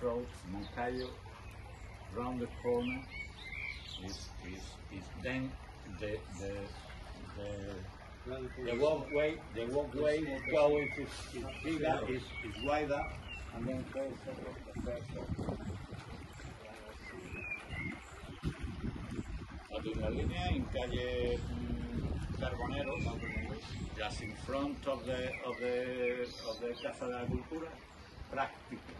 Road, Moncayo, round the corner is, is, is then the, the, the, the walkway, the walkway going is, is bigger, is, is wider, and then goes Aquí en la línea, en calle mm, Carboneros, just in front of the, of the, of the Casa de la Cultura, práctica.